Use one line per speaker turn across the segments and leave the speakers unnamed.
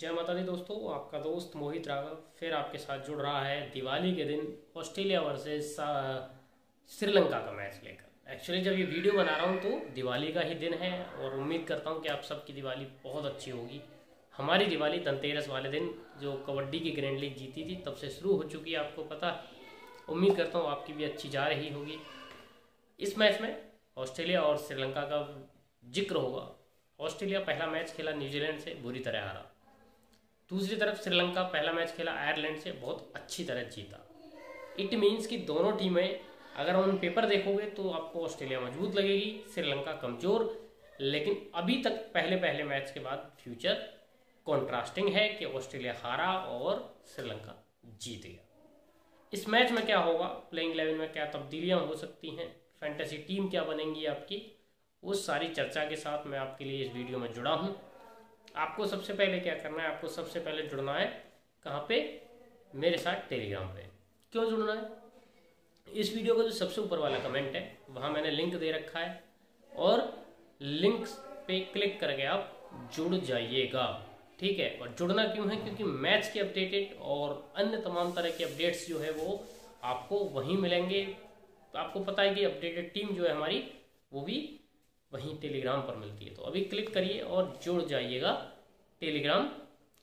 जय माता दी दोस्तों, आपका दोस्त मोहित राघव फिर आपके साथ जुड़ रहा है दिवाली के दिन ऑस्ट्रेलिया वर्सेस श्रीलंका का मैच लेकर। एक्चुअली जब ये वीडियो बना रहा हूँ तो दिवाली का ही दिन है और उम्मीद करता हूँ कि आप सबकी दिवाली बहुत अच्छी होगी। हमारी दिवाली धनतेरस वाले दिन, जो कबड्डी की ग्रैंड लीग जीती थी, तब से शुरू हो चुकी है, आपको पता उम्मीद करता हूँ आपकी भी अच्छी जा रही होगी। इस मैच में ऑस्ट्रेलिया और श्रीलंका का ज़िक्र होगा। ऑस्ट्रेलिया पहला मैच खेला न्यूजीलैंड से, बुरी तरह हारा। दूसरी तरफ़ श्रीलंका पहला मैच खेला आयरलैंड से, बहुत अच्छी तरह जीता। इट मीन्स कि दोनों टीमें, अगर ऑन पेपर देखोगे तो आपको ऑस्ट्रेलिया मज़बूत लगेगी, श्रीलंका कमज़ोर, लेकिन अभी तक पहले पहले मैच के बाद फ्यूचर कॉन्ट्रास्टिंग है कि ऑस्ट्रेलिया हारा और श्रीलंका जीत गया। इस मैच में क्या होगा? प्लेइंग इलेवन में क्या तब्दीलियाँ हो सकती हैं? फैंटेसी टीम क्या बनेंगी आपकी? उस सारी चर्चा के साथ मैं आपके लिए इस वीडियो में जुड़ा हूँ। आपको सबसे पहले क्या करना है? आपको सबसे पहले जुड़ना है कहाँ पे? मेरे साथ टेलीग्राम पे। क्यों जुड़ना है? इस वीडियो का जो सबसे ऊपर वाला कमेंट है, वहाँ मैंने लिंक दे रखा है और लिंक पे क्लिक करके आप जुड़ जाइएगा। ठीक है? और जुड़ना क्यों है? क्योंकि मैच के अपडेटेड और अन्य तमाम तरह के अपडेट्स जो है वो आपको वहीं मिलेंगे। आपको पता है कि अपडेटेड टीम जो है हमारी, वो भी वहीं टेलीग्राम पर मिलती है। तो अभी क्लिक करिए और जुड़ जाइएगा टेलीग्राम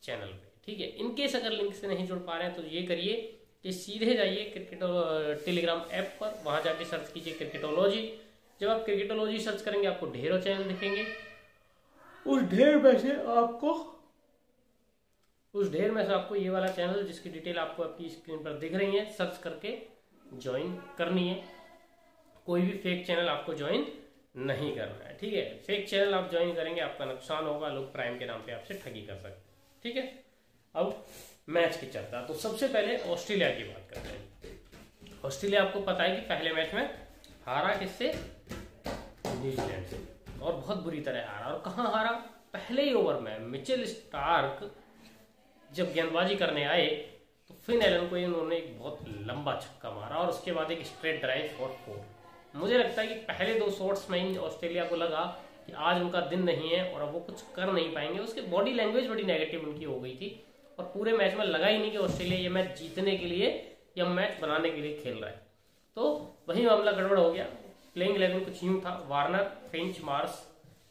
चैनल पे ठीक है? इनकेस अगर लिंक से नहीं जुड़ पा रहे हैं तो ये करिए कि सीधे जाइए क्रिकेट टेलीग्राम ऐप पर वहाँ जाके सर्च कीजिए क्रिकेटोलॉजी। जब आप क्रिकेटोलॉजी सर्च करेंगे आपको ढेरों चैनल दिखेंगे। उस ढेर में से आपको उस ढेर में से आपको ये वाला चैनल जिसकी डिटेल आपको आपकी स्क्रीन पर दिख रही है सर्च करके ज्वाइन करनी है। कोई भी फेक चैनल आपको ज्वाइन नहीं करना है। ठीक है? फेक चैनल आप ज्वाइन करेंगे, आपका नुकसान होगा, लोग प्राइम के नाम पे आपसे ठगी कर सकते हैं। ठीक है? अब मैच की चर्चा। तो सबसे पहले ऑस्ट्रेलिया की बात करते हैं। ऑस्ट्रेलिया आपको पता है कि पहले मैच में हारा किससे? न्यूजीलैंड से। और बहुत बुरी तरह हारा। और कहा हारा? पहले ही ओवर में। मिचेल स्टार्क जब गेंदबाजी करने आए तो फिन एलन को इन्होंने एक बहुत लंबा छक्का मारा और उसके बाद एक स्ट्रेट ड्राइव और फोर मुझे लगता है कि पहले दो शॉट्स में ही ऑस्ट्रेलिया को लगा कि आज उनका दिन नहीं है और अब वो कुछ कर नहीं पाएँगे। उसके बॉडी लैंग्वेज बड़ी नेगेटिव उनकी हो गई थी और पूरे मैच में लगा ही नहीं कि ऑस्ट्रेलिया ये मैच जीतने के लिए या मैच बनाने के लिए खेल रहा है। तो वही मामला गड़बड़ हो गया। प्लेइंग इलेवन कुछ यूँ था। Warner Finch Marsh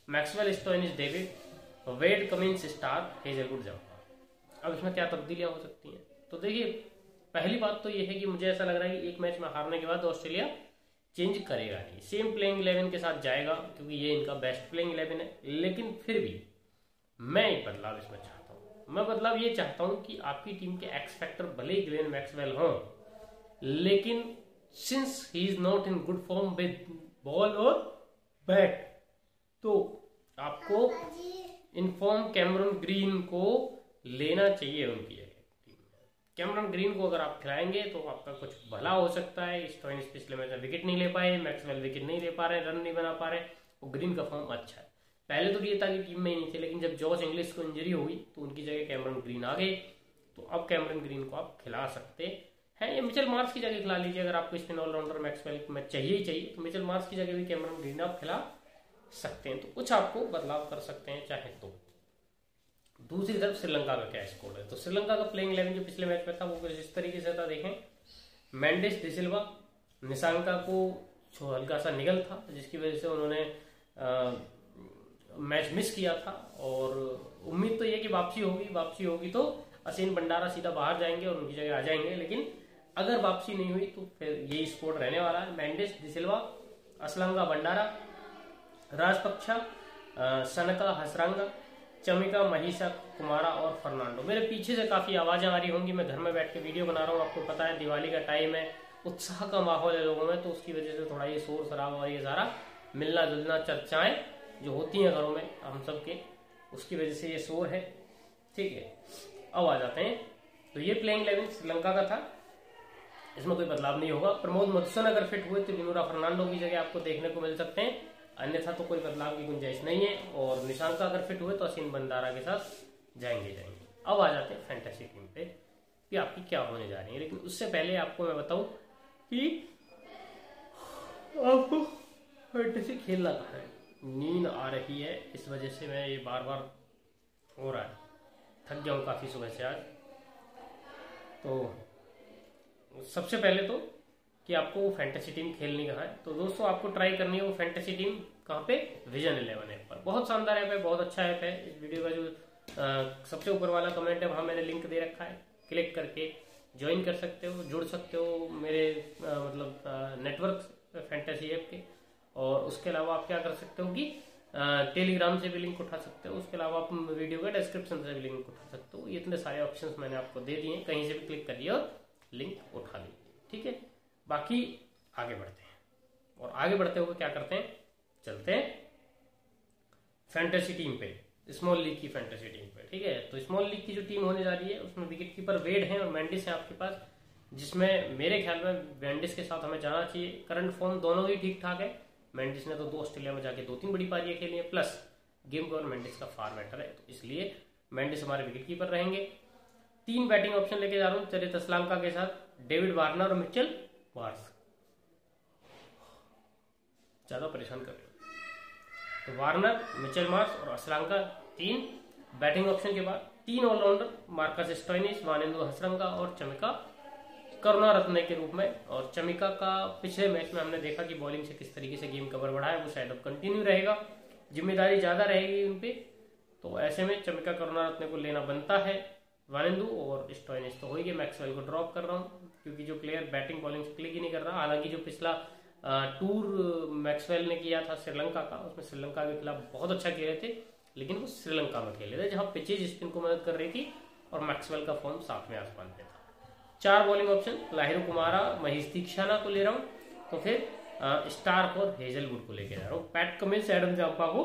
Maxwell Stoinis David Wade Cummins Starc Hazlewood Zampa अब इसमें क्या तब्दीलियाँ हो सकती हैं? तो देखिए, पहली बात तो ये है कि मुझे ऐसा लग रहा है कि एक मैच में हारने के बाद ऑस्ट्रेलिया चेंज करेगा नहीं। सेम प्लेइंग इलेवन के साथ जाएगा क्योंकि ये इनका बेस्ट प्लेइंग इलेवन है। लेकिन फिर भी मैं एक बदलाव इसमें चाहता हूँ। मैं बदलाव ये चाहता हूँ कि आपकी टीम के एक्स फैक्टर भले ही ग्लेन मैक्सवेल हो लेकिन since he is not in good form with ball और बैट तो आपको इनफॉर्म कैमरन ग्रीन को लेना चाहिए उनकी कैमरन ग्रीन को अगर आप खिलाएँगे तो आपका कुछ भला हो सकता है। स्टोइनिस पिछले मैच में विकेट नहीं ले पाए मैक्सवेल विकेट नहीं ले पा रहे रन नहीं बना पा रहे और ग्रीन का फॉर्म अच्छा है। पहले तो ये था कि टीम में ही नहीं थे, लेकिन जब जॉर्ज इंग्लिश को इंजरी हुई तो उनकी जगह कैमरन ग्रीन आ गए। तो अब कैमरन ग्रीन को आप खिला सकते हैं। या मिचल मार्स की जगह खिला लीजिए, अगर आपको स्पिन ऑलराउंडर मैक्सवेल में चाहिए ही चाहिए तो मिचल मार्स की जगह भी कैमरन ग्रीन आप खिला सकते हैं। तो कुछ आपको बदलाव कर सकते हैं, चाहे तो। दूसरी तरफ़ श्रीलंका का क्या स्कोर है? तो श्रीलंका का प्लेइंग इलेवन जो पिछले मैच में था वो कुछ इस तरीके से था देखें। मैंडिस डिसिल्वा निशांका को हल्का सा निगल था जिसकी वजह से उन्होंने आ, मैच मिस किया था और उम्मीद तो ये कि वापसी होगी वापसी होगी तो असीन भंडारा सीधा बाहर जाएँगे और उनकी जगह आ जाएँगे लेकिन अगर वापसी नहीं हुई तो फिर यही स्कोर रहने वाला है। मैंडिस डिसिल्वा असलंगा भंडारा राजपक्षा सनका हसरंगा चमिका, महिषा, कुमारा और फर्नांडो। मेरे पीछे से काफ़ी आवाज़ें आ रही होंगी, मैं घर में बैठ के वीडियो बना रहा हूँ, आपको पता है दिवाली का टाइम है, उत्साह का माहौल है लोगों में तो उसकी वजह से थोड़ा ये शोर शराब और ये सारा मिलना जुलना चर्चाएँ जो होती हैं घरों में हम सब के, उसकी वजह से ये शोर है। ठीक है, अब आ जाते हैं। तो ये प्लेइंग इलेवन श्रीलंका का था। इसमें कोई बदलाव नहीं होगा। प्रमोद मधुसन अगर फिट हुए तो विनोरा फर्नांडो की जगह आपको देखने को मिल सकते हैं। अन्यथा तो कोई बदलाव की गुंजाइश नहीं है और निशांत का अगर फिट हुए तो असीम बंदारा के साथ जाएँगे जाएँगे। अब आ जाते हैं फैंटेसी टीम पे कि आपकी क्या होने जा रही है। लेकिन उससे पहले आपको मैं बताऊँ कि आपको फैंटेसी खेलना कहा है। नींद आ रही है, इस वजह से मैं ये बार बार हो रहा है। थक गया हूँ काफ़ी सुबह से आज। तो सबसे पहले तो कि आपको वो फैंटेसी टीम खेलनी कहाँ है। तो दोस्तों आपको ट्राई करनी है वो फैंटेसी टीम कहाँ पे? विजन इलेवन ऐप पर। बहुत शानदार ऐप है बहुत अच्छा ऐप है। इस वीडियो का जो आ, सबसे ऊपर वाला कमेंट है वहाँ मैंने लिंक दे रखा है। क्लिक करके ज्वाइन कर सकते हो जुड़ सकते हो मेरे आ, मतलब नेटवर्क फैंटेसी ऐप के। और उसके अलावा आप क्या कर सकते हो कि टेलीग्राम से भी लिंक उठा सकते हो। उसके अलावा आप वीडियो का डिस्क्रिप्शन से भी लिंक उठा सकते हो। इतने सारे ऑप्शंस मैंने आपको दे दिए कहीं से भी क्लिक करिए और लिंक उठा लीजिए। ठीक है? बाकी आगे बढ़ते हैं। और आगे बढ़ते हुए क्या करते हैं? चलते हैं फैंटेसी टीम पे स्मॉल लीग की फैंटेसी टीम पे, ठीक है? तो स्मॉल लीग की जो टीम होने जा रही है, उसमें विकेट कीपर वेड है और मैंडिस है आपके पास, जिसमें मेरे ख्याल में मैंडिस के साथ हमें जाना चाहिए। करंट फॉर्म दोनों ही ठीक ठाक है। मैंडिस ने तो दो ऑस्ट्रेलिया में जाके दो तीन बड़ी पारियाँ खेली है प्लस गेम को मैंडिस का फार बेटर है। तो इसलिए मैंडिस हमारे विकेट कीपर रहेंगे। तीन बैटिंग ऑप्शन लेके जा रहा हूँ चलिए तस्लामका के साथ डेविड वार्नर और मिचल वार्स ज़्यादा परेशान कर रहे तो वार्नर, मिचेल मार्स और असलांका तीन बैटिंग ऑप्शन के बाद तीन allrounder, Marcus Stoinis, Wanindu Hasaranga और चमिका करुणा रत्ने के रूप में। और चमिका का पिछले मैच में हमने देखा कि बॉलिंग से किस तरीके से गेम कवर बढ़ा है वो शायद अब कंटिन्यू रहेगा। ज़िम्मेदारी ज़्यादा रहेगी उन पर तो ऐसे में चमिका करुणा रत्ने को लेना बनता है। वानेंदु और स्टोइनिस तो हो गया मैक्सवेल को ड्रॉप कर रहा हूँ। क्योंकि जो प्लेयर बैटिंग बॉलिंग से क्लिक ही नहीं कर रहा, हालाँकि जो पिछला टूर मैक्सवेल ने किया था श्रीलंका का, उसमें श्रीलंका के खिलाफ बहुत अच्छा खेले थे, लेकिन वो श्रीलंका में खेले थे, जहाँ पिचेज स्पिन को मदद कर रही थी और मैक्सवेल का फॉर्म में आसमान पे था। चार बॉलिंग ऑप्शन लाहिर कुमारा, महेश दीक्षाना को ले रहा हूँ तो फिर स्टार्क और हेजलवुड को लेके जा रहा हूँ। पैट कमिंस एडम जाम्पा को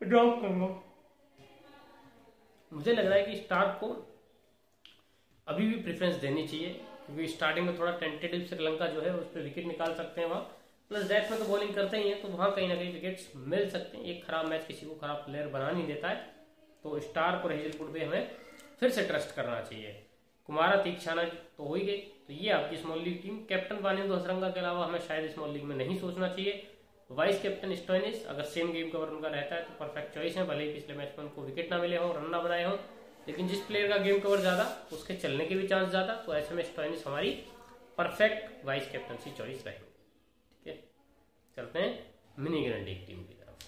ड्रॉप करूँगा। मुझे लग रहा है कि स्टार्क को अभी भी प्रेफरेंस देनी चाहिए। क्योंकि स्टार्टिंग में थोड़ा टेंटेटिव श्रीलंका जो है उस पर विकेट निकाल सकते हैं वहाँ। प्लस डेथ में तो बॉलिंग करते ही है तो वहाँ कहीं ना कहीं विकेट्स मिल सकते हैं। एक खराब मैच किसी को खराब प्लेयर बना नहीं देता है। तो स्टार और हेजलपुर पे हमें फिर से ट्रस्ट करना चाहिए। कुमारा तीक्षाना तो हो ही गई। तो ये आपकी small league team captain Wanindu Hasaranga के अलावा हमें शायद स्मॉल लीग में नहीं सोचना चाहिए। वाइस कैप्टन स्टोइनिस अगर सेम गेम कवर उनका रहता है तो परफेक्ट चॉइस है। भले ही पिछले मैच में उनको विकेट ना मिले हो रन ना बनाए हो। लेकिन जिस प्लेयर का गेम कवर ज़्यादा, उसके चलने के भी चांस ज़्यादा तो ऐसे में स्टॉइनिस हमारी परफेक्ट वाइस कैप्टनसी चॉइस रहेगी। ठीक है? चलते हैं मिनी ग्रैंड लीग टीम की तरफ़।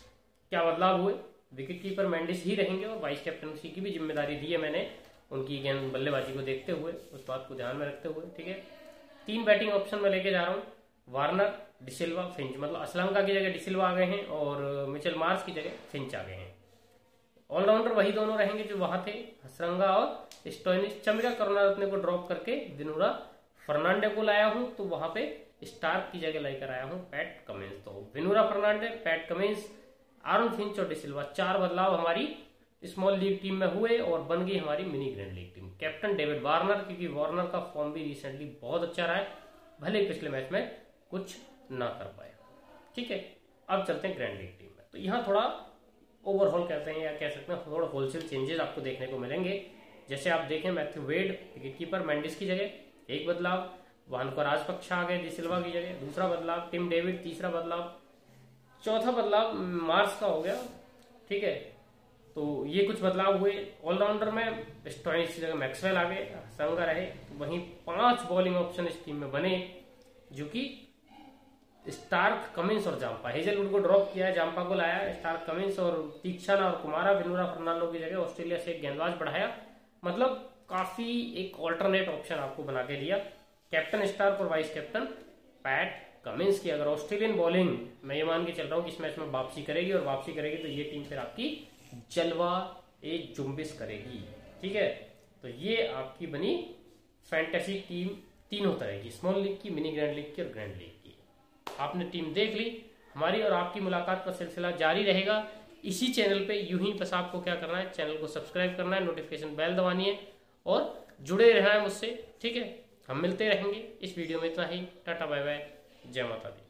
क्या बदलाव हुए? विकेट कीपर मैंडिस ही रहेंगे और वाइस कैप्टनसी की भी ज़िम्मेदारी दी है मैंने, उनकी गेंद बल्लेबाजी को देखते हुए, उस बात को ध्यान में रखते हुए। ठीक है? तीन बैटिंग ऑप्शन में लेके जा रहा हूँ। वार्नर डिसिल्वा फिंच मतलब असलंका की जगह डिसिल्वा आ गए हैं और मिचेल मार्स की जगह फिंच आ गए हैं। ऑलराउंडर वही दोनों रहेंगे जो वहाँ थे, हसरंगा और स्टोइनिस चमिका करुणारत्ने को ड्रॉप करके दिनुरा फर्नांडे को लाया हूँ तो वहाँ पे स्टार्क की जगह लेकर आया हूँ, पैट कमिंस। तो Binura Fernando, Pat Cummins, Aaron Finch और डिसिल्वा चार बदलाव हमारी स्मॉल लीग टीम में हुए और बन गई हमारी mini grand league team captain David Warner क्योंकि वार्नर का फॉर्म भी रिसेंटली बहुत अच्छा रहा है, भले पिछले मैच में कुछ ना कर पाए। ठीक है, अब चलते हैं ग्रैंड लीग टीम में। तो यहाँ थोड़ा ओवरऑल कहते हैं या कह सकते हैं, थोड़ा होलसेल चेंजेस आपको देखने को मिलेंगे। जैसे आप देखें Matthew Wade wicket keeper Mendis की जगह, एक बदलाव वाहन को राजपक्षा आ गए डिसिल्वा की जगह, दूसरा बदलाव टिम डेविड तीसरा बदलाव, चौथा बदलाव मार्स का हो गया, ठीक है? तो ये कुछ बदलाव हुए। ऑलराउंडर में स्टोइस की जगह मैक्सवेल आ गए, संगा रहे तो वहीं पाँच बॉलिंग ऑप्शन इस टीम में बने, जो कि स्टार्क कमिंस और जाम्पा। हेजलवुड को ड्रॉप किया जाम्पा को लाया स्टार्क कमिंस और तीक्षण और कुमारा विनोरा फर्नांडो की जगह ऑस्ट्रेलिया से गेंदबाज बढ़ाया। मतलब काफ़ी एक ऑल्टरनेट ऑप्शन आपको बना के दिया। कैप्टन स्टार्क और वाइस कैप्टन पैट कमिंस की। अगर ऑस्ट्रेलियन बॉलिंग मैं ये मान के चल रहा हूँ कि इस मैच में वापसी करेगी और वापसी करेगी तो ये टीम फिर आपकी जलवा एक जुम्बिस करेगी। ठीक है? तो ये आपकी बनी फैंटेसी टीम तीनों तरह की। स्मॉल लीग की मिनी ग्रैंड लीग की और ग्रैंड लीग की। आपने टीम देख ली, हमारी और आपकी मुलाकात का सिलसिला जारी रहेगा। इसी चैनल पे यूँ ही बस आपको क्या करना है, चैनल को सब्सक्राइब करना है, नोटिफिकेशन बेल दबानी है और जुड़े रहना है मुझसे, ठीक है? हम मिलते रहेंगे इस वीडियो में इतना ही। टाटा बाय बाय जय माता दी।